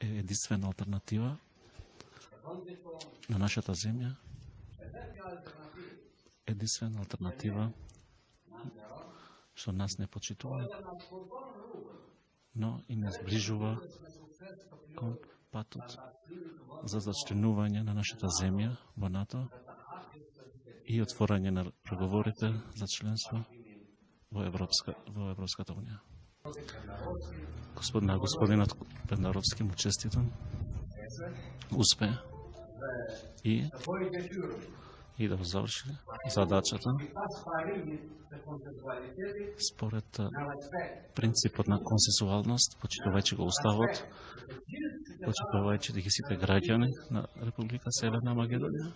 е единствена алтернатива на нашата земја, единствена алтернатива што нас не почитува, но и не сближува кон патот за зачленување на нашата земја во НАТО и отворање на преговорите за членство во, Европска, во Европската Унија. Господина, Господинат Пендаровски му честитам. Успе и и да заврши задачата според принципот на консенсуалност, почитувајќи го уставот, почитувајќи да ги сите граѓани на Република Северна Македонија